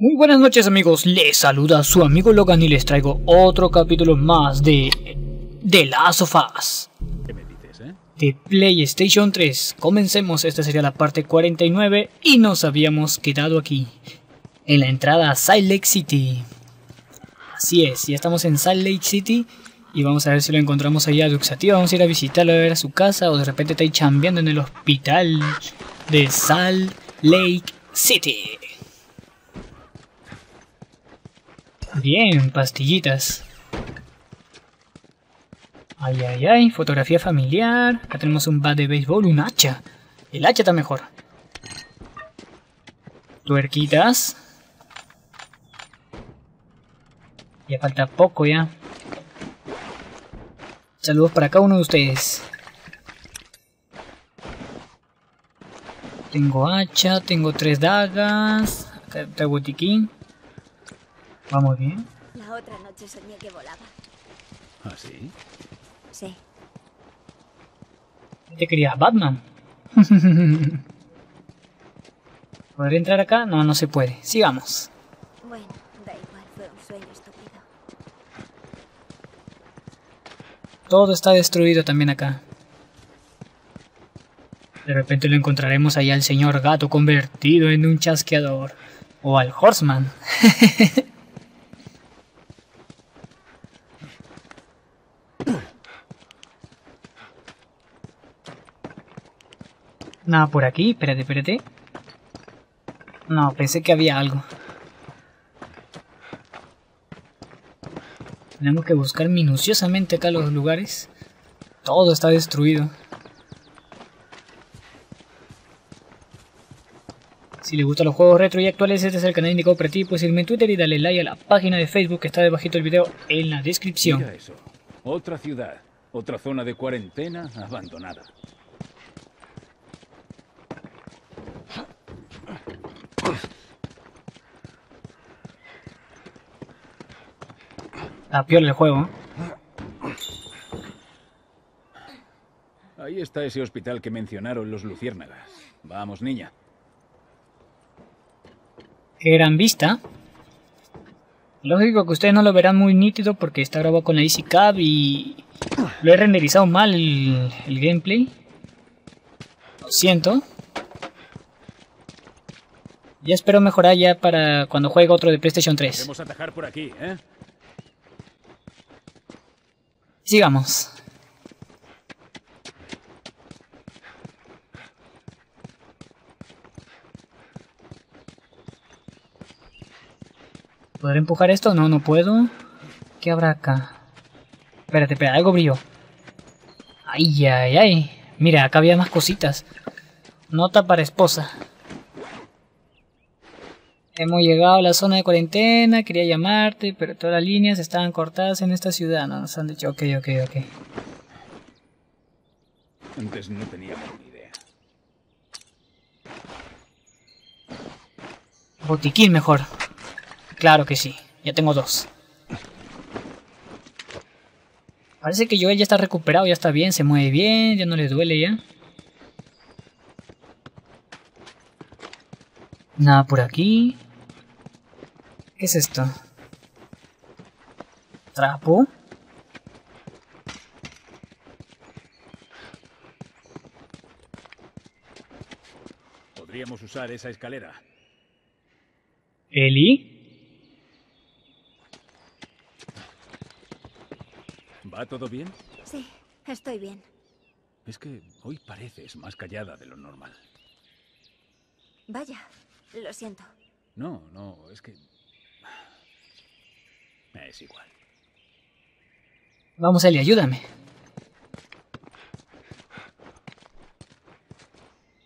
Muy buenas noches amigos, les saluda su amigo Logan y les traigo otro capítulo más de The Last of Us ¿Qué me dices, eh? de PlayStation 3. Comencemos, esta sería la parte 49 y nos habíamos quedado aquí, en la entrada a Salt Lake City. Así es, ya estamos en Salt Lake City y vamos a ver si lo encontramos allá a Duxativa. Vamos a ir a visitarlo, a ver a su casa o de repente está ahí chambeando en el hospital de Salt Lake City. Bien, pastillitas. Ay, ay, ay, fotografía familiar. Acá tenemos un bat de béisbol, un hacha. El hacha está mejor. Tuerquitas. Ya falta poco ya. Saludos para cada uno de ustedes. Tengo hacha, tengo tres dagas. Acá está botiquín. Vamos bien. La otra noche soñé que volaba. ¿Ah, sí? Sí. ¿Te querías Batman? ¿Podré entrar acá? No, no se puede. Sigamos. Bueno, da igual, fue un sueño estúpido. Todo está destruido también acá. De repente lo encontraremos allá al señor gato convertido en un chasqueador. O al Horseman. Nada por aquí, espérate, espérate. No, pensé que había algo. Tenemos que buscar minuciosamente acá los lugares. Todo está destruido. Si les gustan los juegos retro y actuales, este es el canal indicado para ti. Puedes irme en Twitter y darle like a la página de Facebook que está debajito del video en la descripción. Eso. Otra ciudad. Otra zona de cuarentena abandonada. La piola el juego. Ahí está ese hospital que mencionaron los luciérnagas. Vamos, niña. Qué gran vista. Lógico que ustedes no lo verán muy nítido porque está grabado con la Easy Cab y lo he renderizado mal el, el gameplay. Lo siento. Ya espero mejorar ya para cuando juegue otro de PlayStation 3. Queremos atajar por aquí, ¿eh? Sigamos. ¿Podré empujar esto? No, no puedo. ¿Qué habrá acá? Espérate, espérate, algo brilló. Ay, ay, ay. Mira, acá había más cositas. Nota para esposa. Hemos llegado a la zona de cuarentena, quería llamarte, pero todas las líneas estaban cortadas en esta ciudad. No nos han dicho, ok, ok, ok. Antes no teníamos ni idea. Botiquín mejor. Claro que sí, ya tengo dos. Parece que Joel ya está recuperado, ya está bien, se mueve bien, ya no le duele ya. Nada por aquí. ¿Qué es esto? Trapo. Podríamos usar esa escalera. Eli. ¿Va todo bien? Sí, estoy bien. Es que hoy pareces más callada de lo normal. Vaya, lo siento. No, no, es que... Es igual. Vamos, Eli, ayúdame.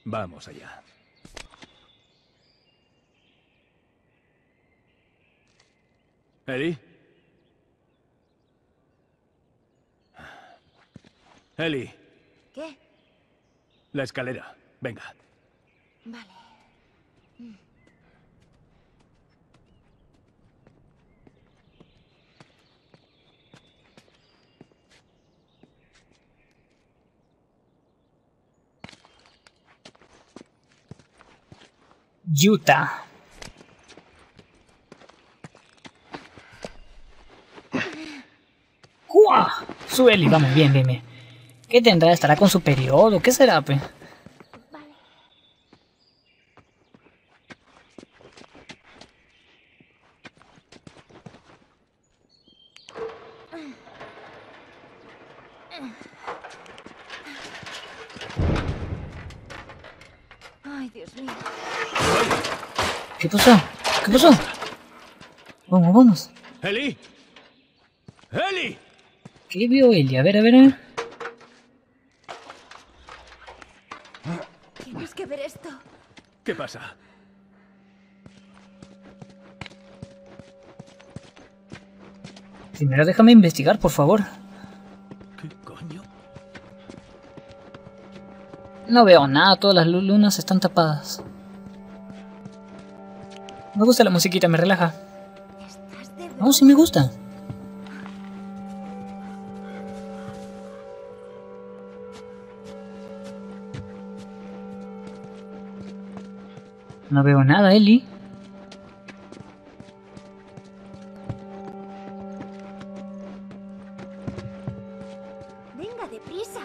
Vamos allá. ¿Eli? Eli, ¿Qué? la escalera. Venga. Vale. Utah. ¡Jua! Súbele, vamos, bien, bien, bien. ¿Qué tendrá? ¿Estará con su periodo? ¿Qué será, pues? ¿Qué pasó? Vamos, vamos. ¡Eli! ¡Eli! ¿Qué vio Eli? A ver, a ver, a ver. Tienes que ver esto. ¿Qué pasa? Primero déjame investigar, por favor. ¿Qué coño? No veo nada, todas las lu- lunas están tapadas. Me gusta la musiquita, me relaja. No, sí me gusta. No veo nada, Eli. Venga, deprisa.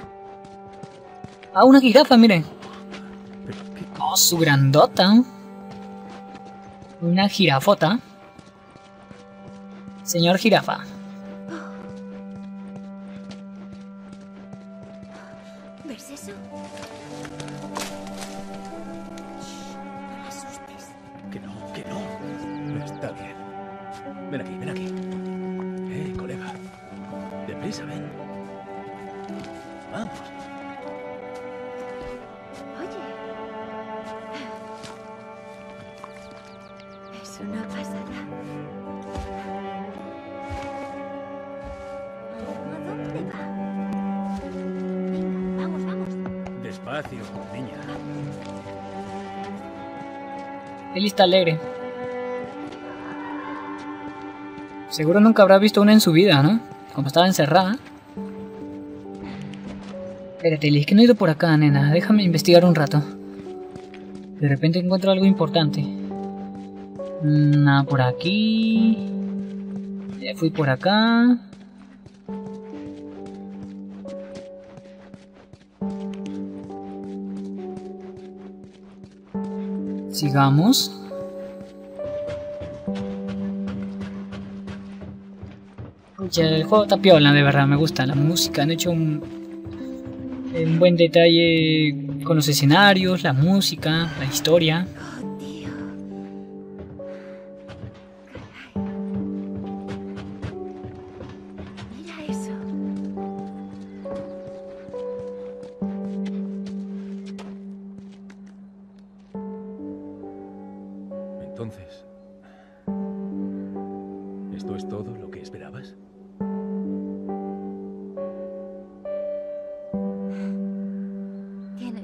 Ah, una jirafa, miren. ¿Pero qué co- Oh, su grandota. Una jirafota. Señor jirafa. Es una pasada. ¿A dónde va? Venga, vamos, vamos. Despacio, niña. Eli está alegre. Seguro nunca habrá visto una en su vida, ¿no? Como estaba encerrada. Espérate, Eli, es que no he ido por acá, nena. Déjame investigar un rato. De repente encuentro algo importante. Mm, Nada por aquí. Fui por acá. Sigamos. El juego está piola, de verdad, me gusta la música. Han hecho un buen detalle con los escenarios, la música, la historia.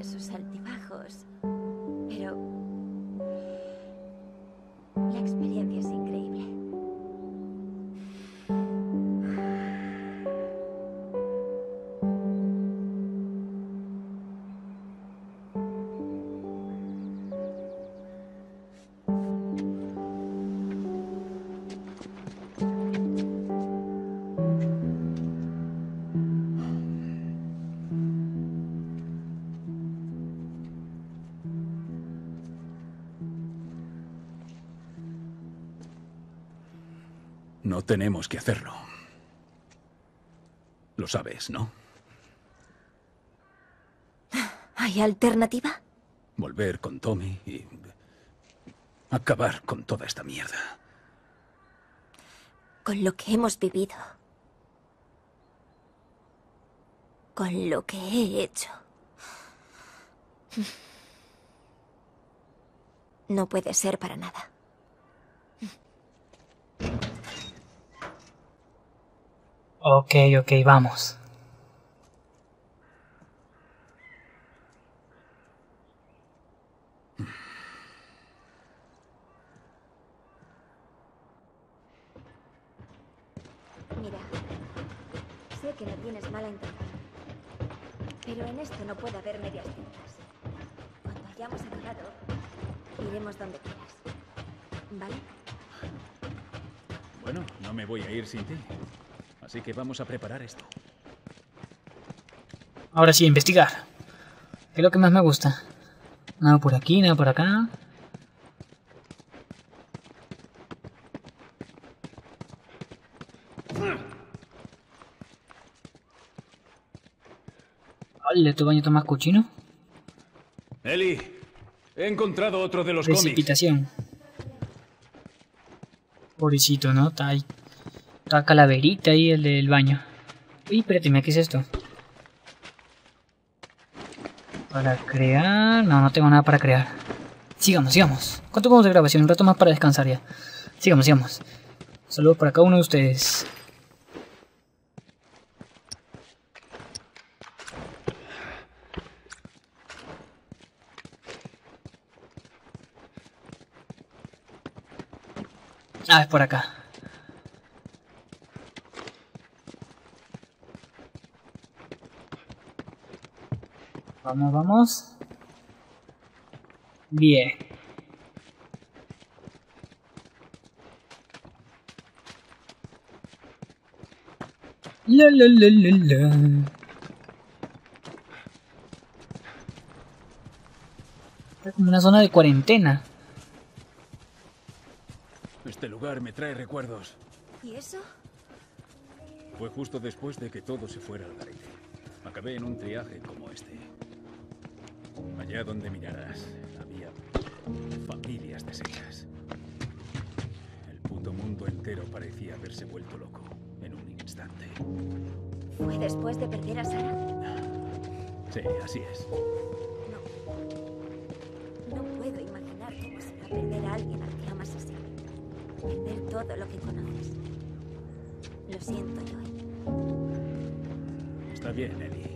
Jesús al No tenemos que hacerlo. Lo sabes, ¿no? ¿Hay alternativa? Volver con Tommy y... acabar con toda esta mierda. Con lo que hemos vivido. Con lo que he hecho. No puede ser para nada. Ok, ok, vamos. Mira, sé que no tienes mala intención, pero en esto no puede haber medias tintas. Cuando hayamos acabado, iremos donde quieras. ¿Vale? Bueno, no me voy a ir sin ti. Así que vamos a preparar esto. Ahora sí, investigar. ¿Qué es lo que más me gusta? Nada por aquí, nada por acá. Vale, tu baño más cochino. Eli, he encontrado otro de los cómics. Precipitación. Pobrecito, ¿no? Está ahí. Está calaverita ahí el del baño. Uy, espérate, mira, ¿qué es esto? Para crear... No, no tengo nada para crear. Sigamos, sigamos. ¿Cuánto vamos de grabación? Un rato más para descansar ya. Sigamos, sigamos. Saludos para cada uno de ustedes. Ah, es por acá. Vamos, vamos. Bien. La la la la la. Es como una zona de cuarentena. Este lugar me trae recuerdos. ¿Y eso? Fue justo después de que todo se fuera al garete. Acabé en un triaje como este. Allá donde miraras, había familias de secas. El puto mundo entero parecía haberse vuelto loco en un instante. ¿Fue después de perder a Sara? Sí, así es. No. No puedo imaginar cómo será perder a alguien al que amas así. Perder todo lo que conoces. Lo siento, Joey. Está bien, Ellie.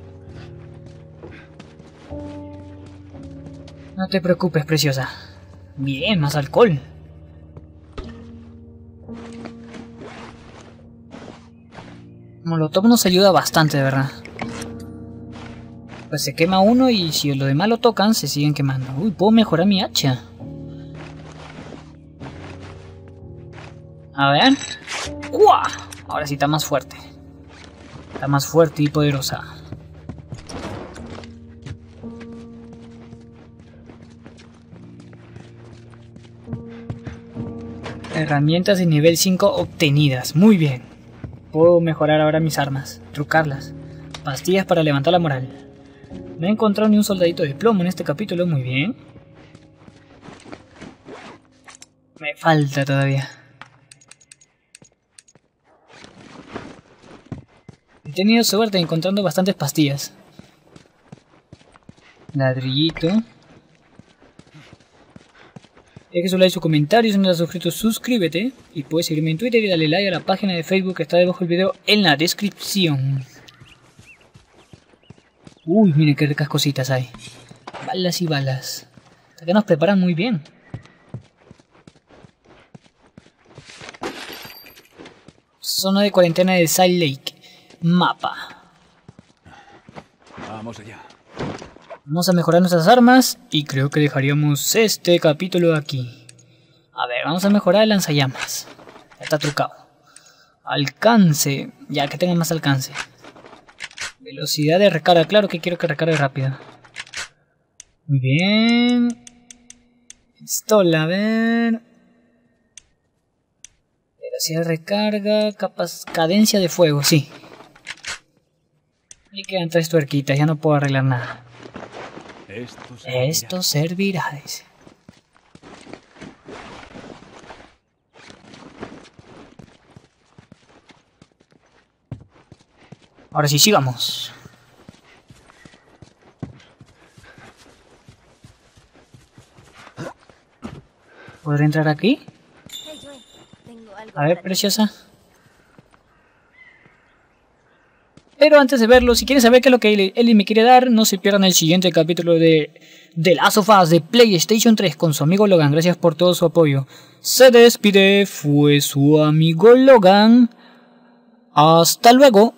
No te preocupes, preciosa. Bien, más alcohol. Molotov nos ayuda bastante, de verdad. Pues se quema uno y si lo demás lo tocan, se siguen quemando. Uy, puedo mejorar mi hacha. A ver. ¡Uah! Ahora sí está más fuerte. Está más fuerte y poderosa. Herramientas de nivel 5 obtenidas. Muy bien. Puedo mejorar ahora mis armas. Trucarlas. Pastillas para levantar la moral. No he encontrado ni un soldadito de plomo en este capítulo. Muy bien. Me falta todavía. He tenido suerte encontrando bastantes pastillas. Ladrillito. Deje su like, su comentario, si no estás suscrito, suscríbete. Y puedes seguirme en Twitter y darle like a la página de Facebook que está debajo del video en la descripción. Uy, miren qué ricas cositas hay. Balas y balas. Que nos preparan muy bien. Zona de cuarentena de Salt Lake. Mapa. Vamos allá. Vamos a mejorar nuestras armas y creo que dejaríamos este capítulo aquí. A ver, vamos a mejorar el lanzallamas. Ya está trucado. Alcance, ya que tenga más alcance. Velocidad de recarga, claro que quiero que recargue rápido. Muy bien. Pistola, a ver. Velocidad de recarga, cadencia de fuego, sí. Y quedan tres tuerquitas, ya no puedo arreglar nada. Esto servirá. Esto servirá, dice. Ahora sí, sigamos. ¿Podré entrar aquí? A ver, preciosa. Pero antes de verlo, si quieren saber qué es lo que Eli, me quiere dar, no se pierdan el siguiente capítulo de The Last of Us de PlayStation 3 con su amigo Logan. Gracias por todo su apoyo. Se despide, fue su amigo Logan. Hasta luego.